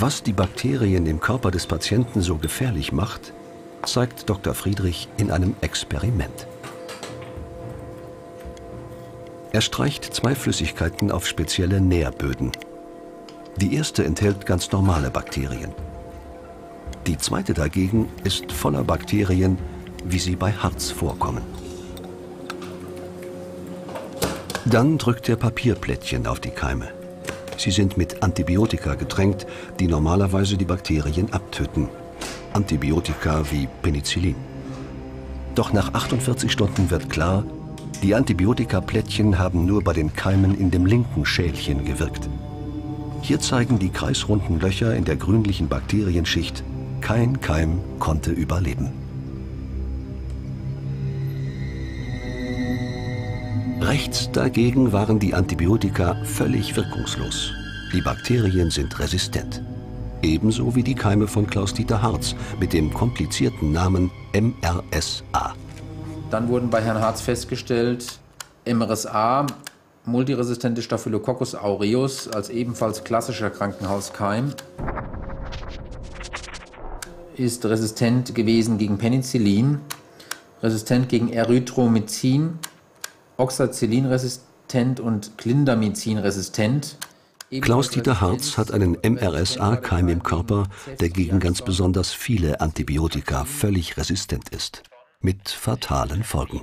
Was die Bakterien im Körper des Patienten so gefährlich macht, zeigt Dr. Friedrich in einem Experiment. Er streicht zwei Flüssigkeiten auf spezielle Nährböden. Die erste enthält ganz normale Bakterien. Die zweite dagegen ist voller Bakterien, wie sie bei Harz vorkommen. Dann drückt er Papierplättchen auf die Keime. Sie sind mit Antibiotika getränkt, die normalerweise die Bakterien abtöten. Antibiotika wie Penicillin. Doch nach 48 Stunden wird klar, die Antibiotikaplättchen haben nur bei den Keimen in dem linken Schälchen gewirkt. Hier zeigen die kreisrunden Löcher in der grünlichen Bakterienschicht, kein Keim konnte überleben. Rechts dagegen waren die Antibiotika völlig wirkungslos. Die Bakterien sind resistent. Ebenso wie die Keime von Klaus-Dieter Harz mit dem komplizierten Namen MRSA. Dann wurden bei Herrn Harz festgestellt, MRSA, multiresistente Staphylococcus aureus, als ebenfalls klassischer Krankenhauskeim, ist resistent gewesen gegen Penicillin, resistent gegen Erythromycin, Oxacillin-resistent und Clindamycin-resistent. Klaus-Dieter Harz hat einen MRSA-Keim im Körper, der gegen ganz besonders viele Antibiotika völlig resistent ist. Mit fatalen Folgen.